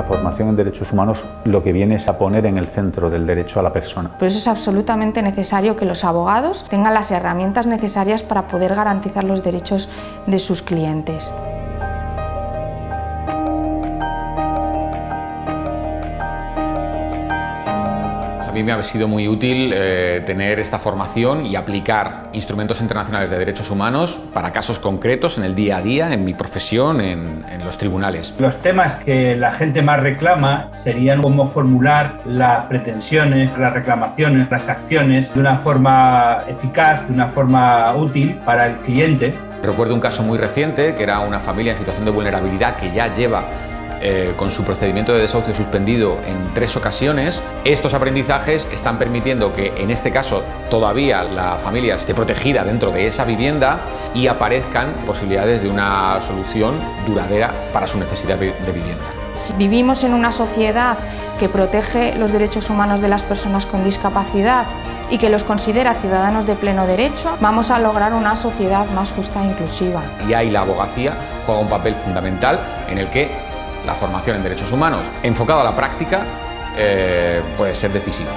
la formación en derechos humanos lo que viene es a poner en el centro del derecho a la persona. Por eso es absolutamente necesario que los abogados tengan las herramientas necesarias para poder garantizar los derechos de sus clientes. A mí me ha sido muy útil eh, tener esta formación y aplicar instrumentos internacionales de derechos humanos para casos concretos en el día a día, en mi profesión, en, en los tribunales. Los temas que la gente más reclama serían cómo formular las pretensiones, las reclamaciones, las acciones de una forma eficaz, de una forma útil para el cliente. Recuerdo un caso muy reciente que era una familia en situación de vulnerabilidad que ya lleva eh, con su procedimiento de desahucio suspendido en tres ocasiones. Estos aprendizajes están permitiendo que en este caso todavía la familia esté protegida dentro de esa vivienda y aparezcan posibilidades de una solución duradera para su necesidad de vivienda. Si vivimos en una sociedad que protege los derechos humanos de las personas con discapacidad y que los considera ciudadanos de pleno derecho, vamos a lograr una sociedad más justa e inclusiva. Y ahí la abogacía juega un papel fundamental en el que la formación en derechos humanos enfocada a la práctica eh, puede ser decisiva.